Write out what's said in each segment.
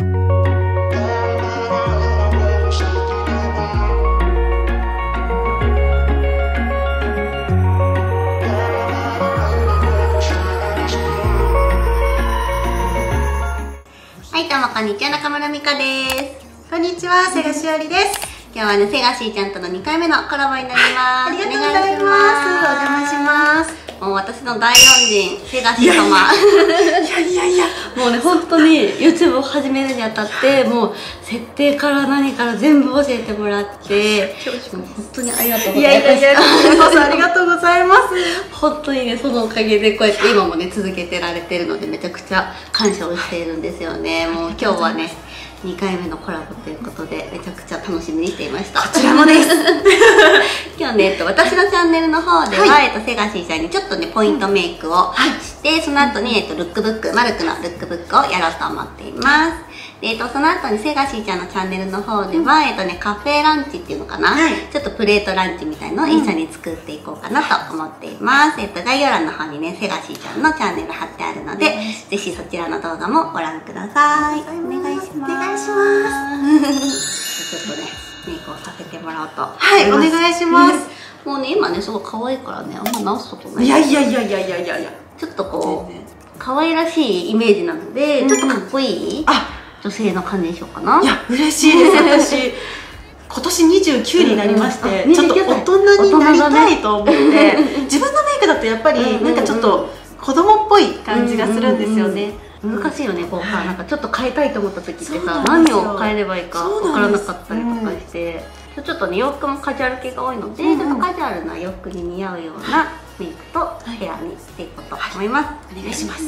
はい、どうもこんにちは、中村美香です。こんにちは、瀬賀しおりです。今日はね、セガシーちゃんとの2回目のコラボになります。ありがとうございます。お邪魔します。す。もう私の大恩人、セガシー様。いやいやいや、もうね、本当に YouTube を始めるにあたって、もう設定から何から全部教えてもらって、本当にありがとうごいざいます。やいやいや、こちらこそありがとうございます。本当にねそのおかげでこうやって今もね続けてられてるのでめちゃくちゃ感謝をしているんですよねもう今日はね2回目のコラボということでめちゃくちゃ楽しみにしていました。こちらもです。今日ね、えっと、私のチャンネルの方では、はえっと、セガシーさんにちょっとねポイントメイクをして、その後に、えっと、ルックブックマルクのルックブックをやろうと思っていますで、えっと、その後にセガシーちゃんのチャンネルの方では、えっとねカフェランチっていうのかな、はいちょっとプレートランチみたいのを一緒に作っていこうかなと思っています。えっと、概要欄の方にね、セガシーちゃんのチャンネル貼ってあるので、ぜひそちらの動画もご覧ください。お願いします。お願いします。ちょっとね、メイクをさせてもらおうと。はい、お願いします。もうね、今ね、すごい可愛いからね、あんま直すことない。いやいやいやいやいやいや。ちょっとこう、可愛らしいイメージなので、うんちょっとかっこいい？あ、女性の感じにしようかな。いや、嬉しいです、私。今年29になりまして、うんうん。あちょっと大人になりたいと思って、自分のメイクだとやっぱりうんうんうん。なんかちょっと子供っぽい感じがするんですよね。難しいよねこうさ、はい。なんかちょっと変えたいと思った時ってさ何を変えればいいか分からなかったりとかして、ちょっとね洋服もカジュアル系が多いので、うんうん。ちょっとカジュアルな洋服に似合うようなメイクとヘアにしていこうと思います、お願いします。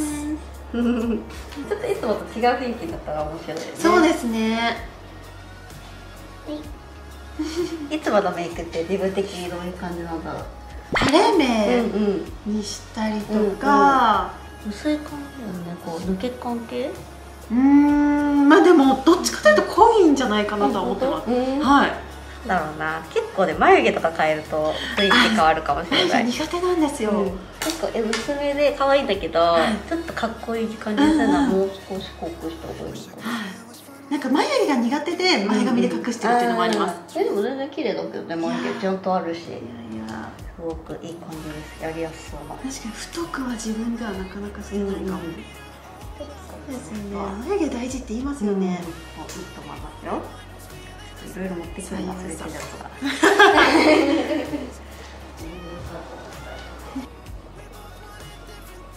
ちょっといつもと違う雰囲気になったら面白いですね。そうですね。い。つものメイクって自分的にどういう感じなんだろう。垂れ目うんにしたりとか、薄い感じよね。こう抜け感系うーん。まあでもどっちかというと濃いんじゃないかなとは思ってます、うん。はいだろうな。結構ね眉毛とか変えると雰囲気変わるかもしれない。苦手なんですよ、うん。結構え薄めで可愛いんだけど、はい。ちょっとかっこいい感じにするのはもう少し濃くした方がいいかなはい。なんか眉毛が苦手で前髪で隠してるっていうのもあります、す、えでも全然綺麗だけどね眉毛ちゃんとあるし。すいやいや。ごくいい感じです。やりやすそうな。確かに太くは自分ではなかなかしてないかも、うんそうですよね。眉毛大事って言いますよね、うん。いいと思いますよいろいろ持ってきて忘れてるやつが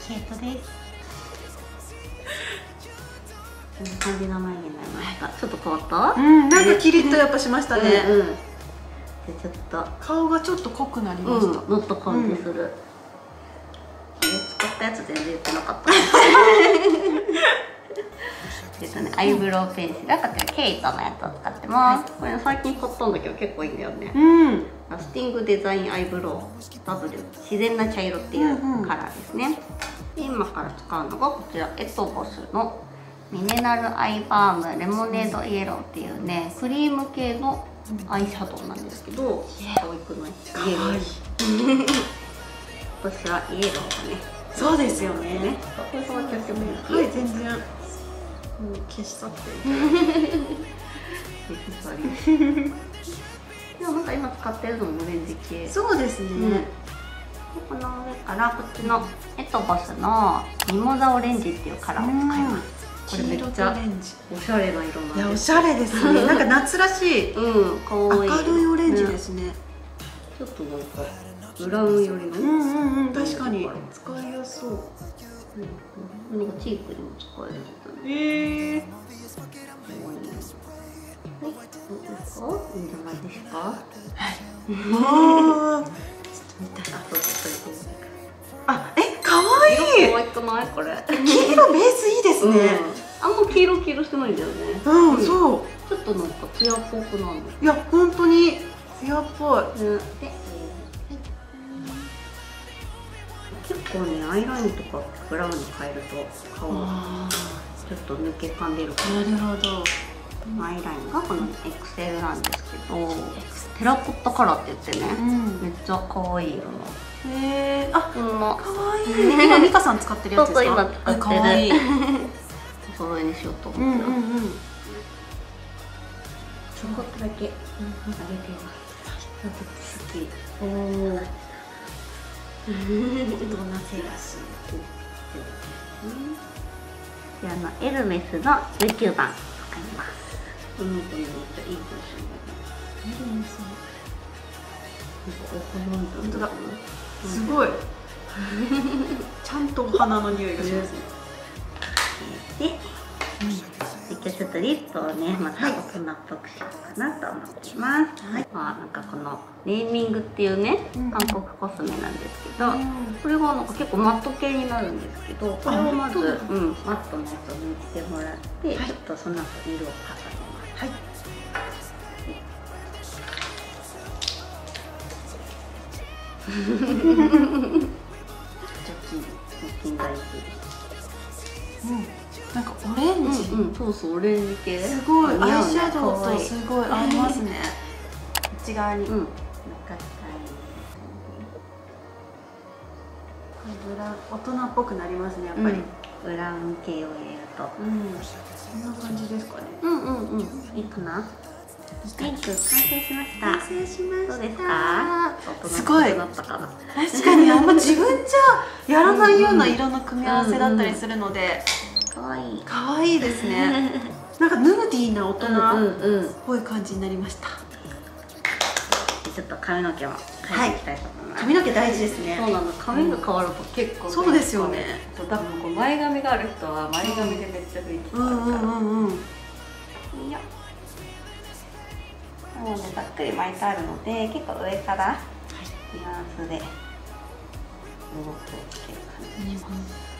ケイトですこん。な感じの眉毛になりましたちょっと変わったうん。なん。かキリッとやっぱしましたね、うん。うん。でちょっと顔がちょっと濃くなりうん。ました、もっと感じする、え使ったやつ全然言ってなかったえっとね、アイブロウペンシル。はこちらケイトのやつを使ってます、これ最近買ったんだけど結構いいんだよね、うん。ラスティングデザインアイブロウ W 自然な茶色っていううんうんカラーですね、で今から使うのがこちら。エトボスのミネラルアイバームレモネードイエローっていうねクリーム系のアイシャドウなんですけど可愛くない 私はイエローがね。そうですよね。ね消し去ってでもなんか今使ってる。のもオレンジ系そうですね、うんこの上からこっちのエトボスのミモザオレンジっていうカラーを使います。これめっちゃおしゃれな色なんです。いやおしゃれですね。なんか夏らしい。うん可明愛い。るいオレンジですね、ちょっとなんかブラウン寄りの、うんうんうん確かに。使いやすそううん。なんかチー。クにも使えるえ可愛いはい、どうですか？いい。んじゃない。ですかあー見たらそうそうそうあえ可愛い可愛くない。これ黄色ベースいいですね。あんま黄色黄色してないんだよね。うん、う。ん。そうちょっとなんか艶っぽくなる。いや本当に艶っぽい。ね。で、構ねアイラインとかブラウンに変えると顔があちょっと抜け感出るかなるほど。らアイラインがこの XL なんですけどテラコッタカラーって言ってね、うん。めっちゃ可愛い色の。へえあこんな可愛い。今美香さん使ってるやつですか？今使ってる。あ可愛い。揃いにしようと思うんって、うんうんちょこっとだけ上げてます好き。おお大人セガシであのエルメスの19番使いますこの子にめっちゃいいポジション本当だすごいちゃん。とお花の匂いがしますねで、今日ちょっとリップをねまた大人っぽくしようかなと思っています、はい。まあなんかこのネーミングっていうねうん。韓国コスメなんですけど、うん。これがなんか結構マット系になるんですけどこれをまず、うん、マットのやつを塗ってもらって、はい。ちょっとその後色を重ねます。はい。除菌除菌大事うんなんかオレンジ、うんうん、そうそうオレンジ系。すごい。ね。アイシャドウとすごい。合いますね。内側に、うん。よかったブラ大人っぽくなりますねやっぱり、うん、ブラウン系を入れると。うん。そんな感じですかね。うんうんうん。いいかな？ピンク。完成しました。完成しました。どうですか？すごい。確かにあんま自分じゃやらないような色の組み合わせだったりするので。かわいい。可愛いですね。なんかヌーディーな大人。うんっうんうん。ぽい感じになりました。ちょっと髪の毛も変えていきたいと思います、髪の毛大事ですね。そうなの。髪が変わると結構そうですよね。多分こう前髪がある人は前髪でめっちゃ雰囲気うんうん変わるから、うんうんいいよ。もうねざっくり巻いてあるので結構上からニュアンスで動きをつける感じにします、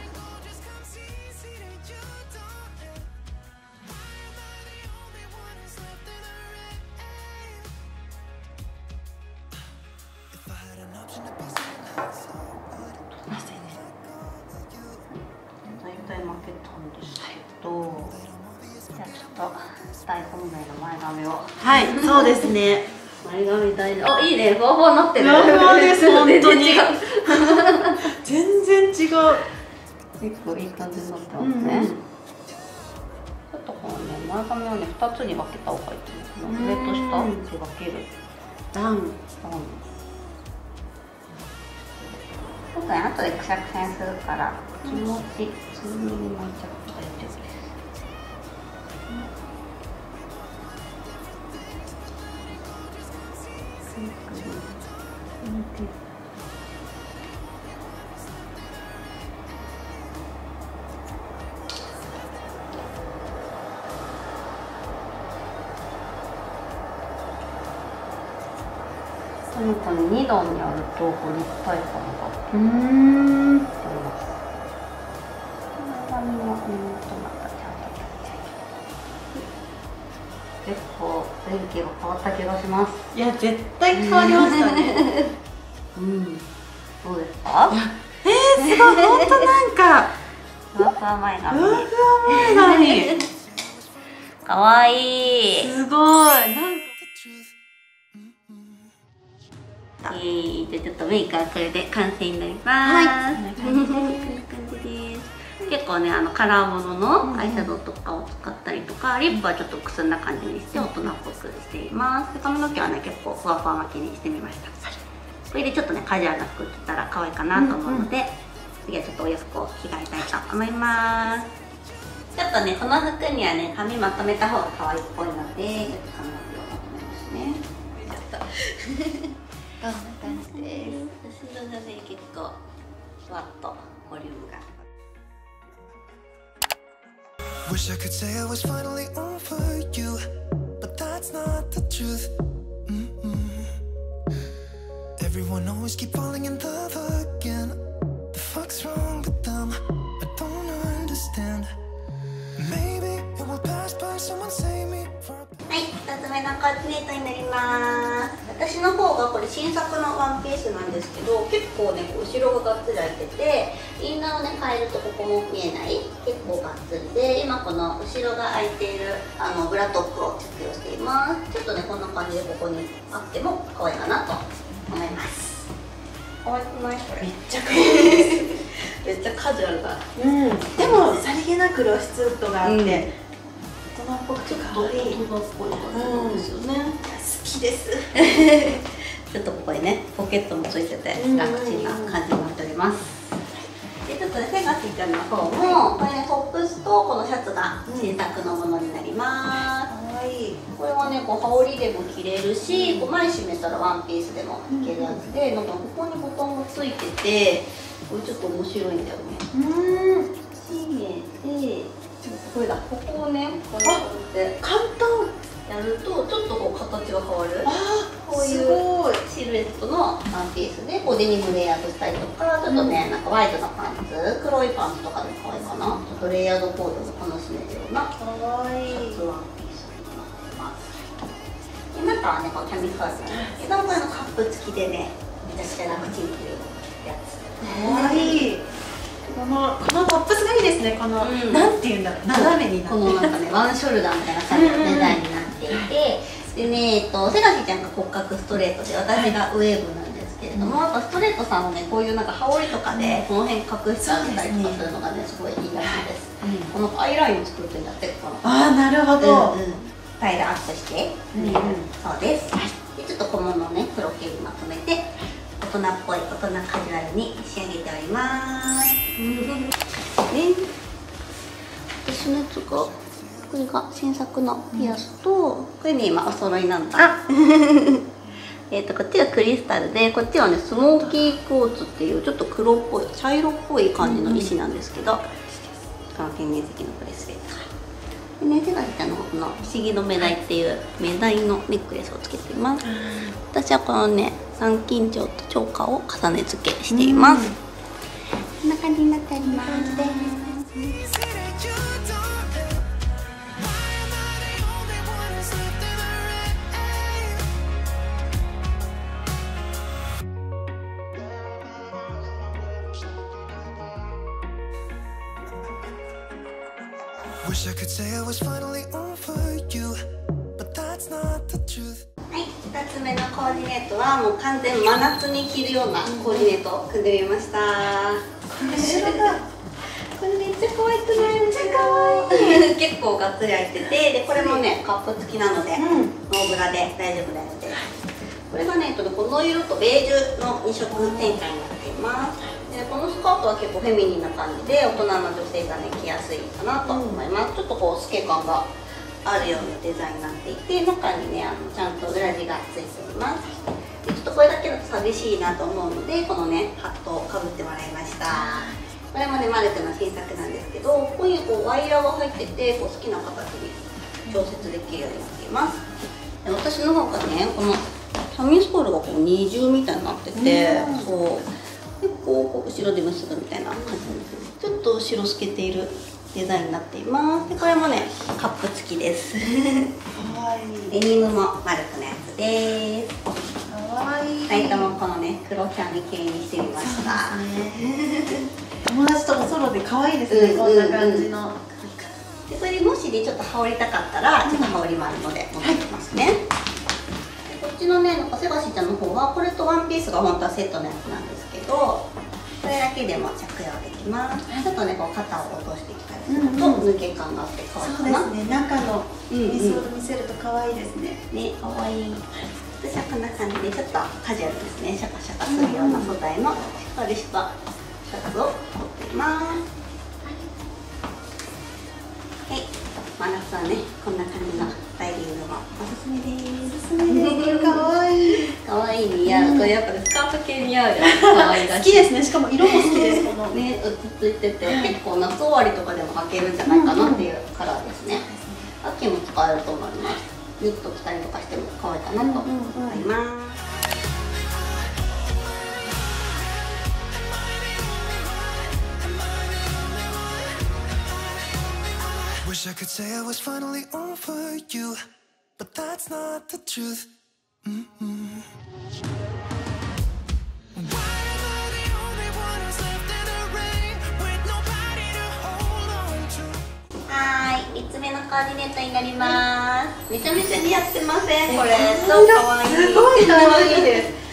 ってる。です本当に。全然違う。結構いい感じになってますね、うん。ちょっとこのね前髪をね2つに分けた方がいいと思う。うん上と下に分ける。ダウン。うんちょっとね後でくしゃくしゃにするから気持ち強めに巻いちゃこの子に2段にあるとこう立体感がうーん出ます前髪の根元またちゃん。とやって結構電気が変わった気がします。いや絶対変わりましたねうん。どうですか？えー、すごい。本当なんか。ふわふわ前髪。ふわふわ前髪。かわいい。すごい。なんかえー、じゃあちょっとメイクはこれで完成になります。はい。こんな感じです。結構ねあのカラーもののアイシャドウとかを使ったりとか、リップはちょっとくすんだ感じにして大人っぽくしています。で髪の毛はね結構ふわふわ巻きにしてみました。これでちょっとねカジュアルな服着たら可愛いかなと思うので、次はちょっとお洋服を着替えたいと思います。ちょっとねこの服にはね髪まとめた方が可愛いっぽいので、ちょっと髪の毛をまとめますね。ちょっと。こんな感じです。後ろがね、結構、ふわっとボリュームが。Wish I could say I was finally over you, but that's not the truth. Always keep falling in love again. The fuck's wrong with them? I don't understand. Maybe it will pass by. Someone save me from. はい、2つ目のコーディネートになります。私の方がこれ新作のワンピースなんですけど、結構ね、後ろががっつり開いてて、インナーをね、変えるとここも見えない、結構がっつりで、今この後ろが開いているあのブラトップを着用しています。ちょっとね、こんな感じでここにあっても可愛いかなと思います。可愛くないこれ。めっちゃ可愛いです。めっちゃカジュアルだ。うん。でもさりげなく露出度があって、うん。大人っぽくて可愛い。大人っぽい感じですよね、好きです。ちょっとここにねポケットもついててうん。楽ちんな感じになっております。でちょっとねセガシーちゃんの方もこれねトップスとこのシャツが新作のものになります、可愛い。これはねこう羽織でも着れるし、こう前締めたらワンピースでもいけるやつで、なんかここにボタンがついててこれちょっと面白いんだよね。うん。締めてこれだ。ここをねこうやって。簡単。やるとちょっとこう形が変わる。あこういうシルエットのワンピースでこうデニムレイヤードしたりとかちょっとね、なんかワイドなパンツ。黒いパンツとかでも可愛いかな。ちょっとレイヤードコーデも楽しめるような。シャツワン中はねこうキャミソールなんですけどこれのカップ付きでねめちゃくちゃ楽ちんっていうやつ。可愛いこのこのトップスがいいですね。この、うん。なんていうんだろう。斜めになこって。のなんかね ワンショルダーみたいな感じのデザインになっていて。でねえっとセガシちゃんが骨格ストレートで私がウェーブなんですけれども、やっぱストレートさんのねこういうなんか羽織とかでこの辺隠してあげたりとかするのがねすごいいいらしいです、このアイラインを作るというんだってこの。ああなるほど、うんうん、スタイルアップして。見える、そうです、でちょっと小物をね黒系にまとめて大人っぽい大人カジュアルに仕上げております。ね。私のやつがこれが新作のピアスとこれね今お揃いなんだ。えっとこっちがクリスタルでこっちはねスモーキークォーツっていうちょっと黒っぽい茶色っぽい感じの石なんですけど、この天然石のブレスレットでね手がちゃんのこの不思議のメダイっていうメダイのネックレスをつけています。私はこのね三金蝶とチョーカーを重ね付けしています。こんな感じになっております完全真夏に着るようなコーディネートを組んでみました。これめっちゃ可愛くない。めっちゃ可愛い。結構がっつり開いててでこれもねカップ付きなので、うん。ノーブラで大丈夫でこれがねこの色とベージュの2色展開になっています。でこのスカートは結構フェミニンな感じで大人の女性がね着やすいかなと思います、ちょっとこう透け感があるようなデザインになっていて中にねあのちゃんと裏地がついていますでちょっとこれだけだと寂しいなと思うのでこのねハットをかぶってもらいました。これもねマルクの新作なんですけどここにこうワイヤーが入っててこう好きな形に調節できるようになっています。で私の方がねこのキャミソールがこう二重みたいになってて、そう。でこうこう後ろで結ぶみたいな感じちょっと後ろ透けているデザインになっています。でこれもねカップ付きです。デニムもマルクのやつです2人ともこのね黒キャミ系にしてみました。友達とおソロで可愛いですね、うんこんな感じの、でこれでもしでちょっと羽織りたかったらちょっと羽織もあるので持ってきますね、でこっちのねなんかセガシちゃんの方はこれとワンピースが本当はセットのやつなんですけどこれだけでも着用できます。ちょっとねこう肩を落としてきたりするとうん。うん抜け感があって可愛いそうかな、ですね。中のうんうん。インソール見せると可愛いですね、ね、かわいい。私はこんな感じでちょっとカジュアルですね。シャカシャカするような素材のしっかりしたシャツを持っています。はい、真夏はね、こんな感じのスタイリングもおすすめです。おすすめ可愛いかわいい似合う。これやっぱねスカート系似合うよね。かわいらしい。好きですねしかも色も好きですこのね、落ち着いてて、結構夏終わりとかでも履けるんじゃないかなっていうカラーですね。秋も使えると思います。ニット着たりとかしても可愛いかなと思います。Wish I could say I was finally over you, but that's not the truth. Mm-mm. はーい、3つ目のコーディネートになります。めちゃめちゃ似合ってません？これ、超かわいい。すごい。可愛いです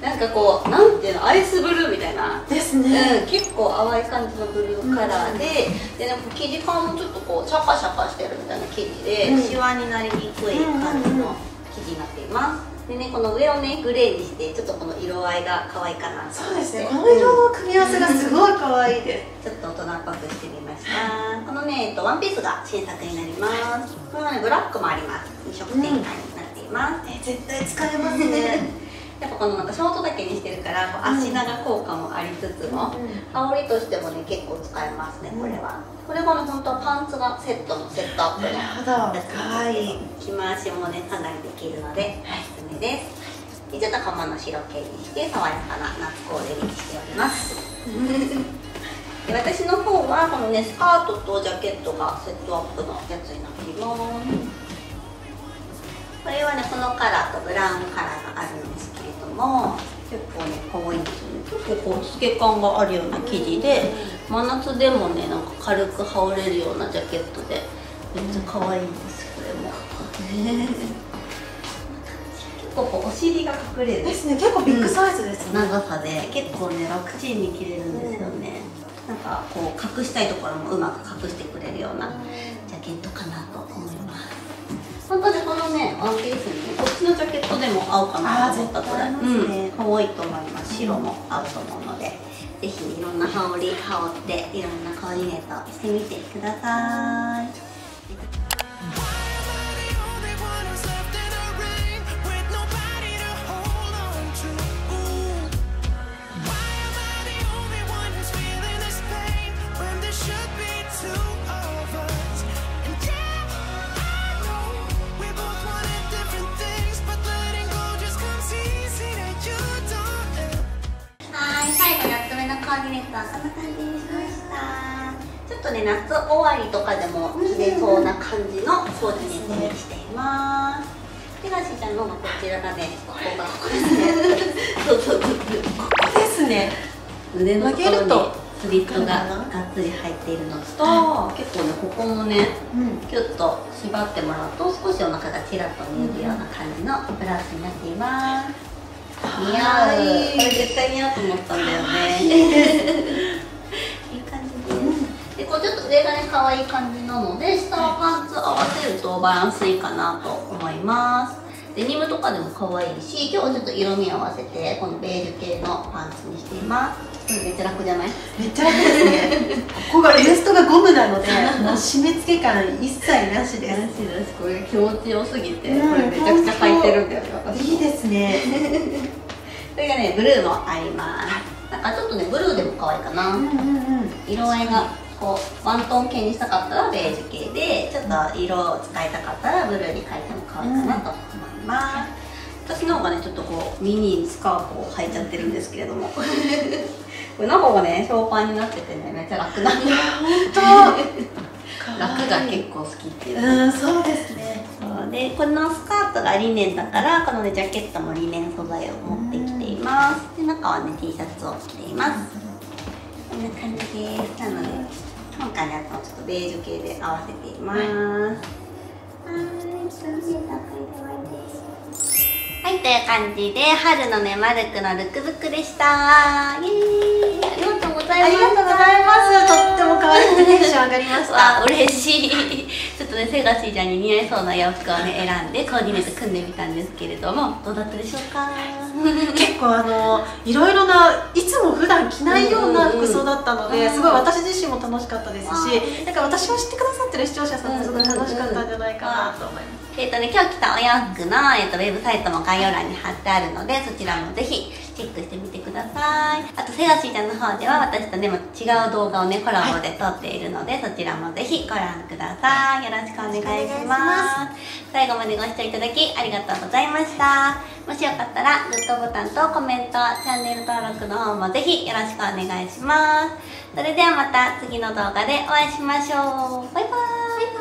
なんかこうなんていうのアイスブルーみたいな。ですね、うん、結構淡い感じのブルーカラーで、でなんか生地感もちょっとこうシャカシャカしてるみたいな生地で、うん。シワになりにくい感じの生地になっていますでねこの上をねグレーにしてちょっとこの色合いが可愛いかなそうですね。この色の組み合わせがすごい可愛いです、ちょっと大人っぽくしてみました。このね、えっと、ワンピースが新作になります。これはねブラックもあります。2色展開になっています、え絶対使えますね。やっぱこのなんかショートだけにしてるからこう足長効果もありつつも、香りとしてもね結構使えますねこれは、これがね本当はパンツがセットのセットアップのなるほど。やつ可愛い。着回しもねかなりできるのでおすすめです。でちょっと浜の白系にして爽やかな夏コーデにしております。で私の方はこのねスカートとジャケットがセットアップのやつになっています。これはねこのカラーとブラウンカラーがあるんですけれども結構ね可愛いんですよね結構こう透け感があるような生地で真夏でもねなんか軽く羽織れるようなジャケットでめっちゃ可愛いんですこれも。結 構こうお尻が隠れる。ですね。結構ビッグサイズですね、長さで。結構ね楽ちんに着れるんですよね、なんかこう隠したいところもうまく隠してくれるようなジャケットかなと思います。本当にこのねワンピースにねこっちのジャケットでも合うかなと思ったくらい。ね。うん。可愛いと思います。白も合うと思うのでぜひいろんな羽織羽織っていろんなコーディネートしてみてくださいコーディネートはこんな感じにしました。ちょっとね、夏終わりとかでも着れそうな感じのコーディネートにしています手がしちゃんのがこちらがね、ここがここですね。そうそうそう。ですね。腕のとスリットががっつり入っているのと結構ね、ここもねうん。キュッと縛ってもらうと少しお腹がちらっと見えるような感じのブラウスになっています似合う。これ絶対似合うと思ったんだよね。いい感じです。でこうちょっと上がね可愛い感じなので下はパンツ合わせるとバランスいいかなと思います。デニムとかでも可愛いし今日はちょっと色味合わせてこのベージュ系のパンツにしています。これめっちゃ楽じゃない？めっちゃ楽ですね。ここがウエストがゴムなので もう締め付け感一切なしです。しいです。これ気持ちよすぎて、うんこれめちゃくちゃ履いてるんだよね私いいですね これがねブルーもあります。なんかちょっとねブルーでも可愛いかな、うんうんうん色合いがこうワントーン系にしたかったらベージュ系でちょっと色を使いたかったらブルーに変えても可愛いかなと思います、私の方がねちょっとこうミニスカートを履いちゃってるんですけれども。これの方がねショーパンになっててねめっちゃ楽なんで本楽が結構好きっていう。当うんそうですね。でこのスカートがリネンだからこのねジャケットもリネン素材を持ってきています。で中はね T シャツを着ています。こんな感じです。なので今回のやつもちょっとベージュ系で合わせていますはいそれではこれで終わりです。はい、という感じで春のねマルクのルックブックでした。イエーイ。ざいますありがとうございます。とっても可愛くてテンション上がりました。嬉しい。ちょっとねセガシーちゃんに似合いそうな洋服をね選んでコーディネート組んでみたんですけれどもどうだったでしょうか？結構あのいろいろないつも普段着ないような服装だったので、うん。すごい私自身も楽しかったですし、うん。なんか私を知ってくださってる視聴者さんもすごい楽しかったんじゃないかなと思います。えっ、とね今日着たお洋服の、えー、とウェブサイトも概要欄に貼ってあるのでそちらもぜひチェックしてみてください。あとセガシーちゃんの方では私とねも違う動画をねコラボで撮っているので、そちらもぜひご覧ください。よろしくお願いします。最後までご視聴いただきありがとうございました。もしよかったらグッドボタンとコメントチャンネル登録の方もぜひよろしくお願いします。それではまた次の動画でお会いしましょう。バイバーイ